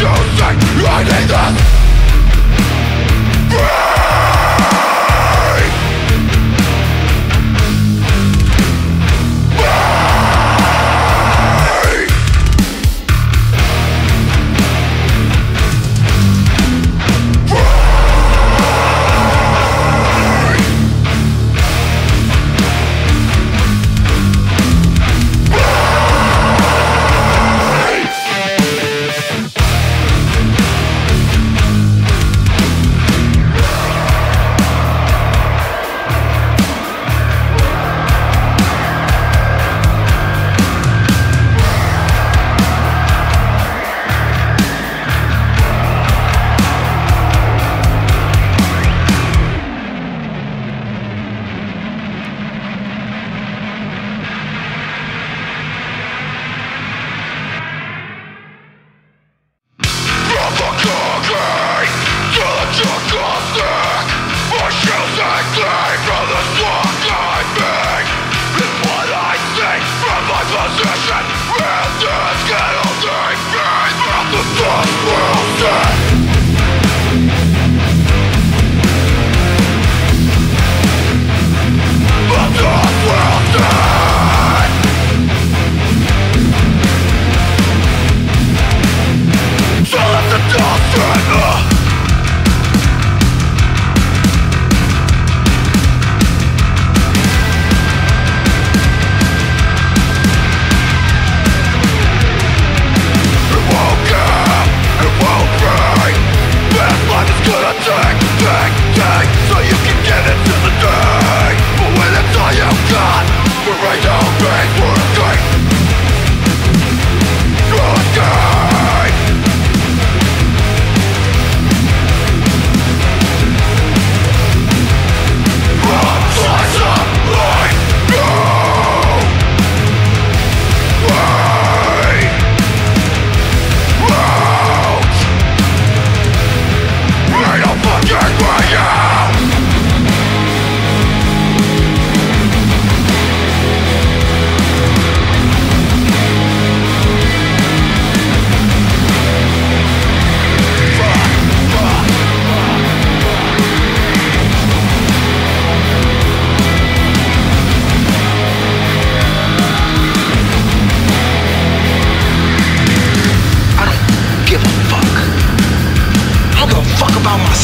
you think I need this?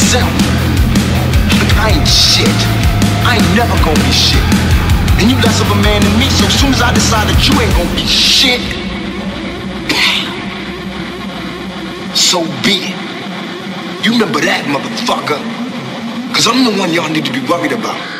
myself. But I ain't shit. I ain't never gonna be shit. And you less of a man than me, so as soon as I decide that you ain't gonna be shit, so be it. You remember that, motherfucker. Cause I'm the one y'all need to be worried about.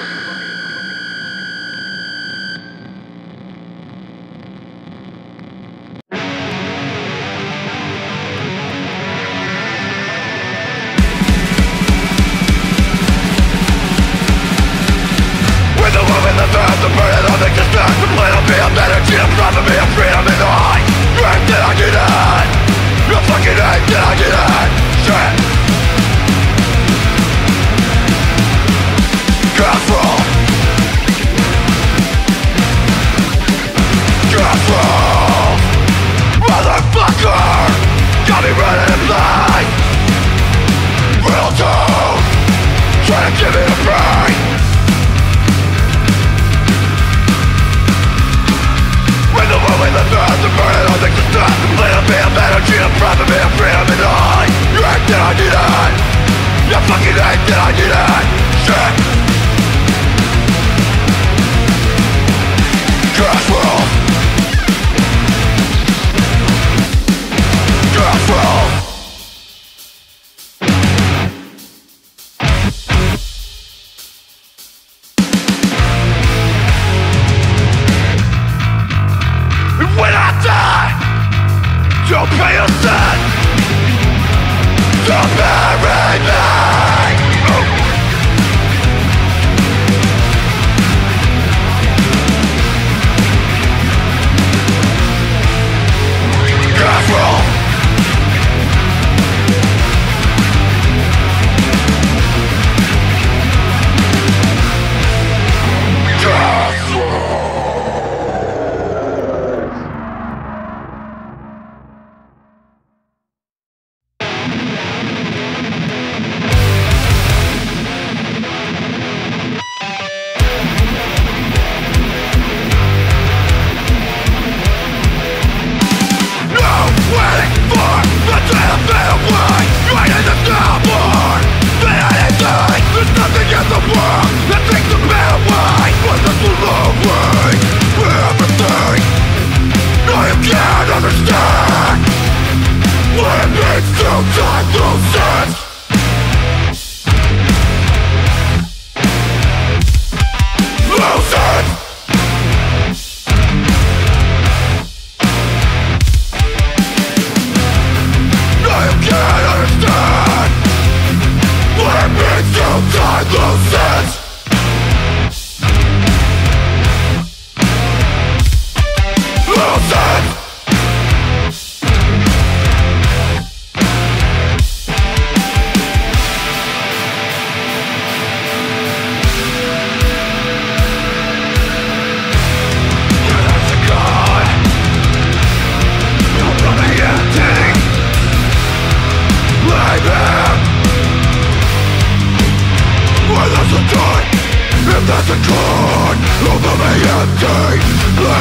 energy in front of me of freedom in the You hate that I did it You fucking hate that I did it Shit.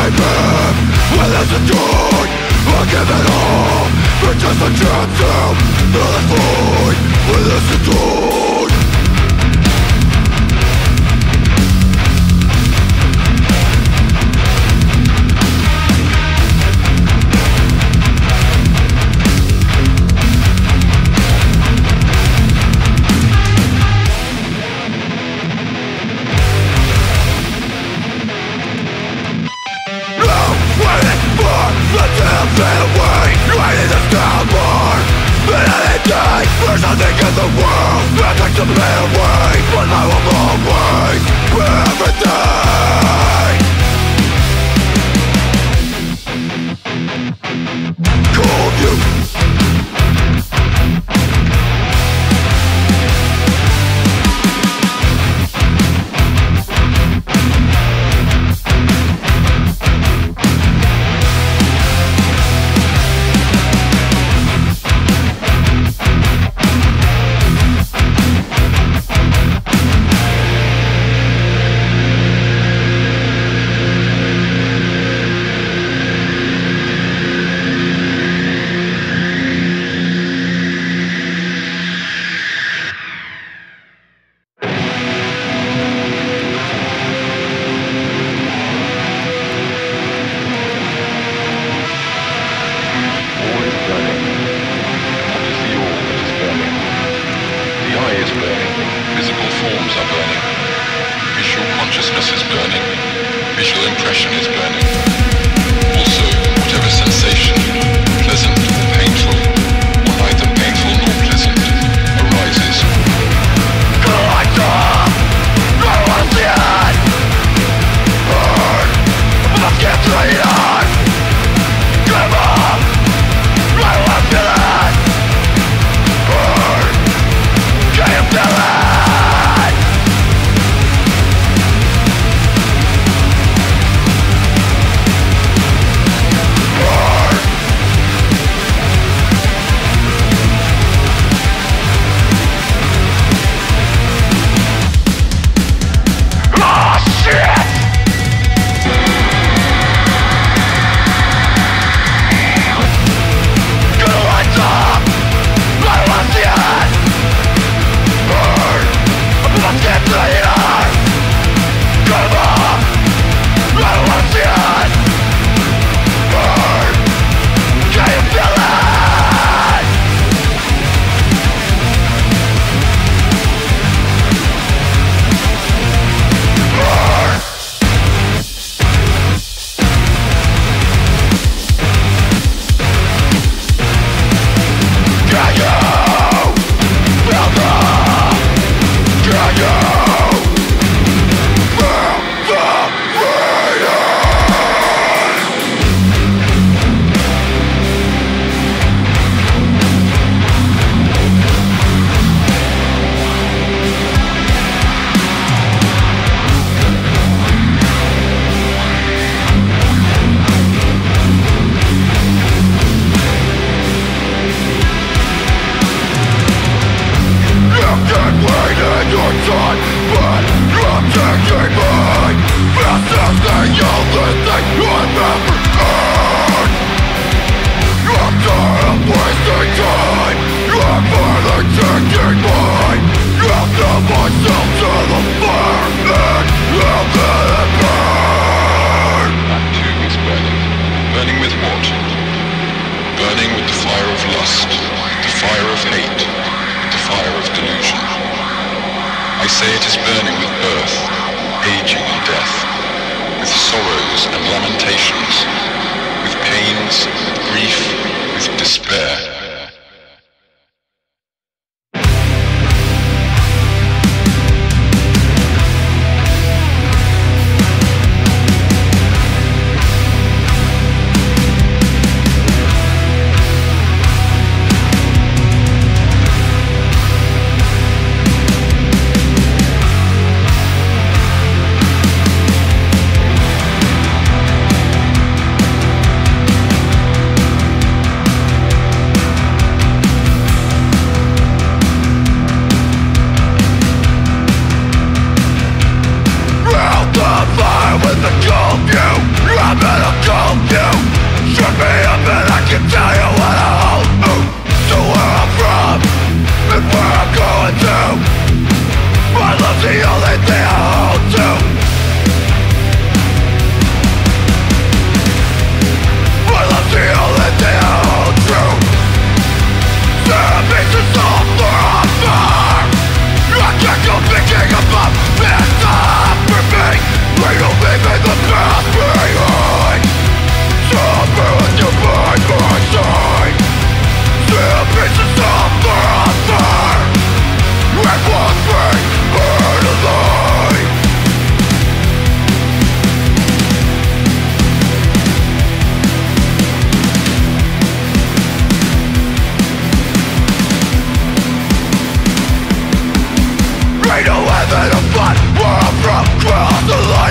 Leave me with this attitude I'll give it all. For just a chance to fill this void With this attitude There's nothing in the world. That takes me away But I will always be everything burning. With? Burning with the fire of lust, the fire of say it is burning with birth, aging and death, with sorrows and lamentations, with pains, with grief, with despair.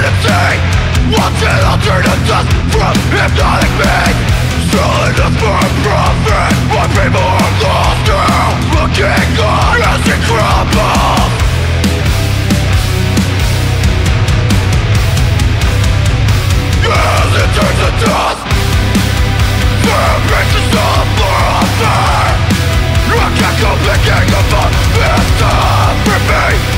insanity What's an dust, from hypnotic means? Selling us for a profit My people are lost now Looking on as it crumbles As it turns to dust for a fair up